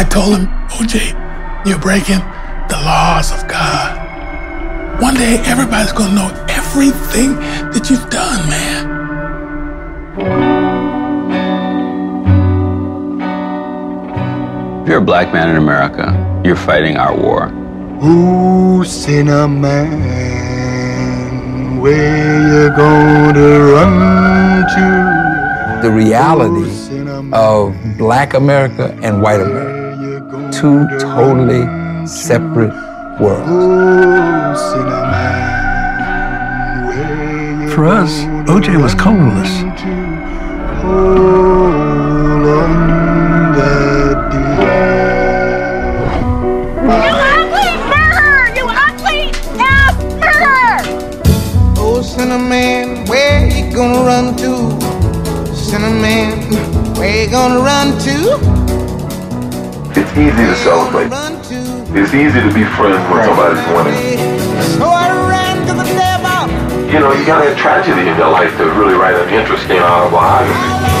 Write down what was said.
I told him, OJ, you're breaking the laws of God. One day, everybody's gonna know everything that you've done, man. If you're a black man in America, you're fighting our war. Ooh, Sinnerman, where you gonna run to? The reality of black America and white America, two totally separate worlds. Ooh, Sinnerman, For us, OJ was colorless. hold on that dear. You ugly ass murderer! Oh, Sinnerman, where you gonna run to? Sinnerman, where you gonna run to? It's easy to celebrate. It's easy to be friends when somebody's winning. You know, you gotta have tragedy in your life to really write an interesting autobiography.